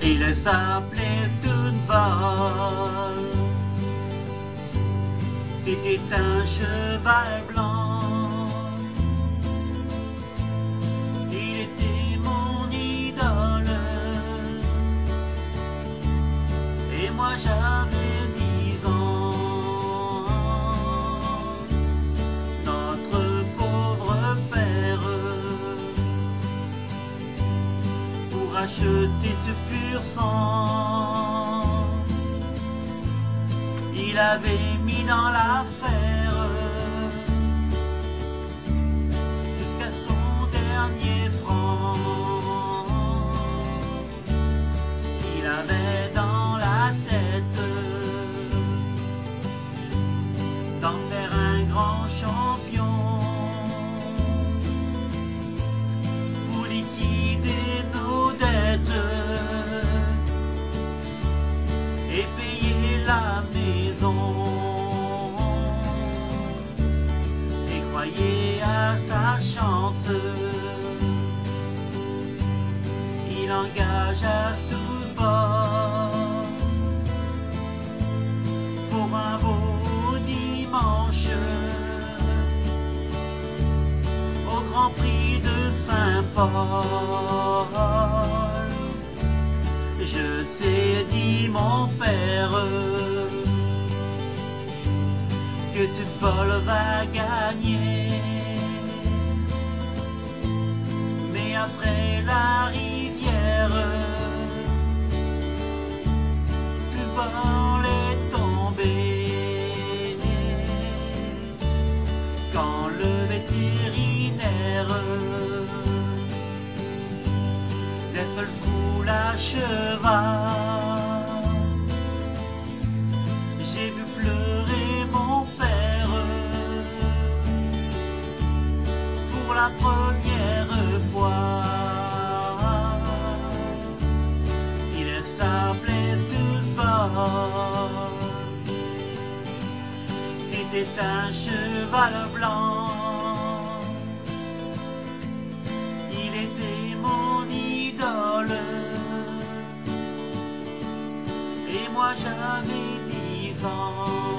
Il s'appelait Stoneball. C'était un cheval blanc. Il était mon idole. Et moi j'avais acheter ce pur sang, il avait mis dans l'affaire jusqu'à son dernier franc. Il avait dans la tête d'en faire un grand champion et payer la maison. Et croyez à sa chance, il engage à Stoudbord pour un beau dimanche au Grand Prix de Saint-Paul. Mon père, que Stoudbord va gagner. Mais après la rivière, Stoudbord est tombé. Quand le vétérinaire d'un seul coup l'acheva, j'ai la première fois. Il s'appelait Stoudbord. C'était un cheval blanc. Il était mon idole. Et moi j'avais dix ans.